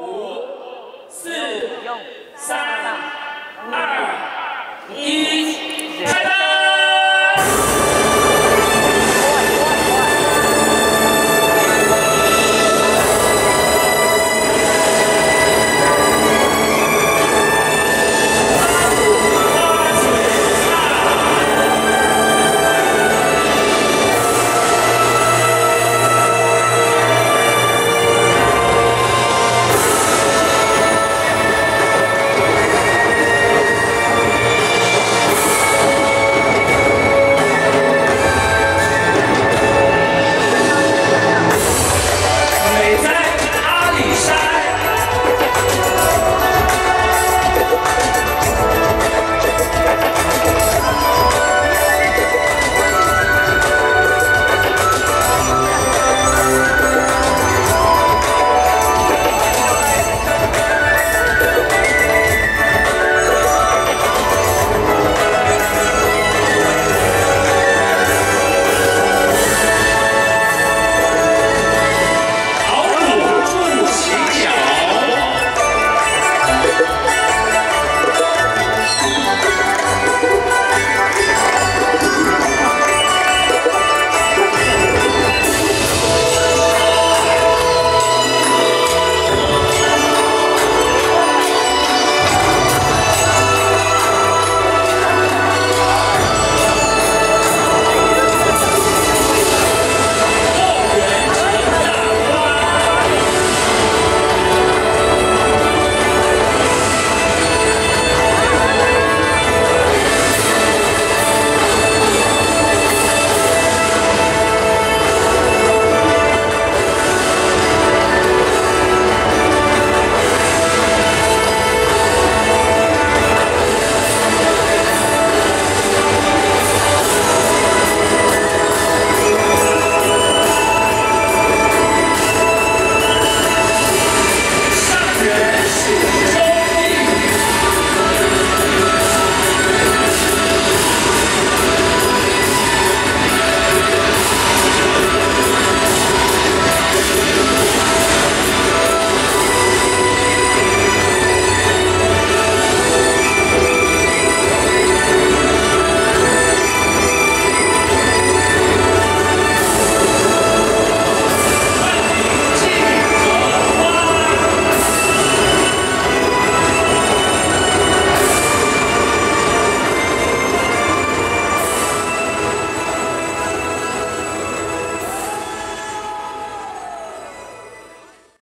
五四三二。